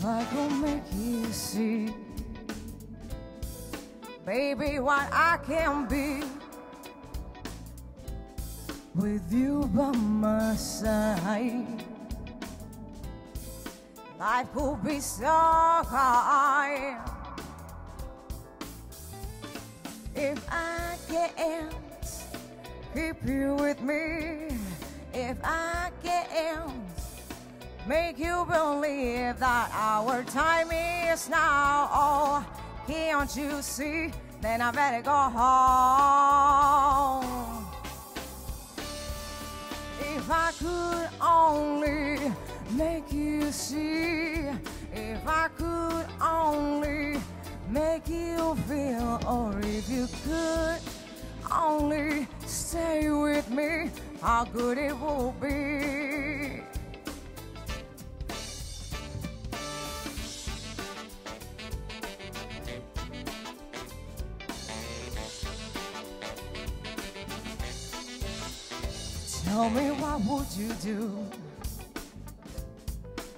If I could make you see, baby, what I can be with you by my side. Life could be so high if I can't keep you with me. If I can't make you believe that our time is now. Oh, can't you see? Then I better go home. If I could only make you see, if I could only make you feel, or if you could only stay with me, how good it would be. Tell me what would you do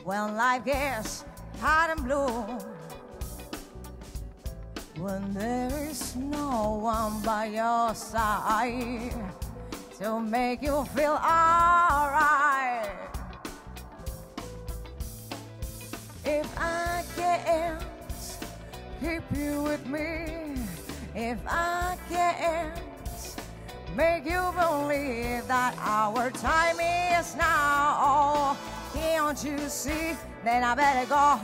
when life gets hot and blue? When there is no one by your side to make you feel alright. If I can't keep you with me, if I make you believe that our time is now. Can't you see? Then I better go home.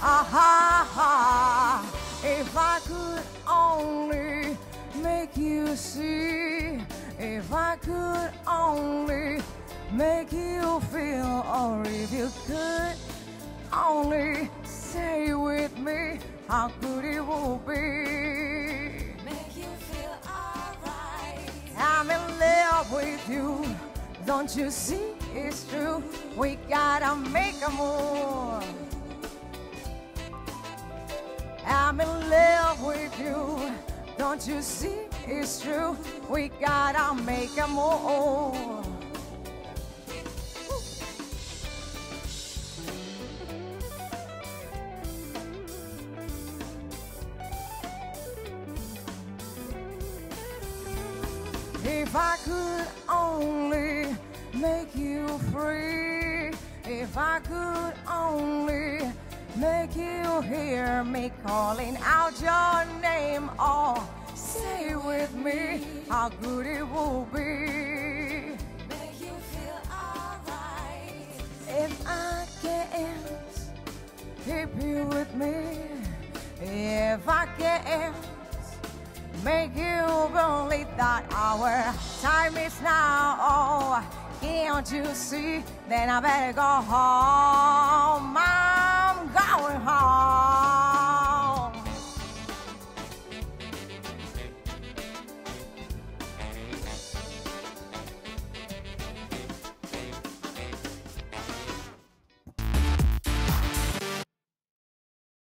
Ha. If I could only make you see, if I could only make you feel, or if you could only stay with me, how good it will be. With you. Don't you see it's true? We gotta make a move. I'm in love with you. Don't you see it's true? We gotta make a move. If I could only make you free, if I could only make you hear me calling out your name, oh, say with me how good it will be. Make you feel alright. If I can't keep you with me, if I can't make you believe that our time is now, oh, can't you see? Then I better go home. I'm going home.